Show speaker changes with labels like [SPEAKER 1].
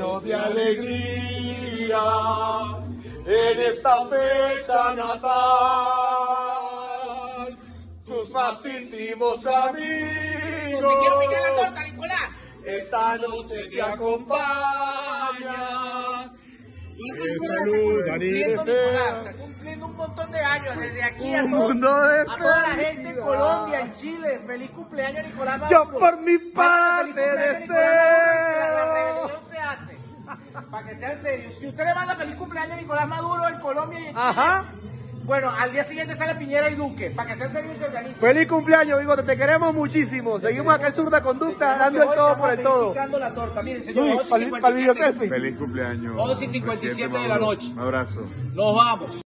[SPEAKER 1] de alegría en esta fecha natal. Tus más íntimos amigos.
[SPEAKER 2] Te quiero picar la torta, Nicolás.
[SPEAKER 1] Esta noche te acompaña. Que saludan y
[SPEAKER 2] Cumpliendo, Nicolás,
[SPEAKER 1] desean
[SPEAKER 2] está cumpliendo un montón de años desde aquí a,
[SPEAKER 1] un
[SPEAKER 2] todo-
[SPEAKER 1] mundo de
[SPEAKER 2] a toda la gente en. Colombia, en Chile. Feliz cumpleaños, Nicolás
[SPEAKER 1] Yo
[SPEAKER 2] Maduro.
[SPEAKER 1] por mi parte
[SPEAKER 2] cumpleaños, Nicolás Maduro, La, la
[SPEAKER 1] deseo.
[SPEAKER 2] rebelión se hace. Para que sean serios. Si usted le manda feliz cumpleaños a Nicolás Maduro en Colombia y en Chile,
[SPEAKER 1] Ajá.
[SPEAKER 2] bueno, al día siguiente sale Piñera y Duque. Para que sean serios y se organicen.
[SPEAKER 1] Feliz cumpleaños, Bigote, te queremos muchísimo. Seguimos acá en Zurda Conducta, dando el todo por el todo.
[SPEAKER 2] La torta. Miren, señor, 11 y
[SPEAKER 1] para el video
[SPEAKER 2] 57.
[SPEAKER 1] selfie.
[SPEAKER 3] Feliz cumpleaños.
[SPEAKER 2] 11 y 57
[SPEAKER 3] presidente
[SPEAKER 2] de la noche.
[SPEAKER 3] Un abrazo.
[SPEAKER 2] Nos vamos.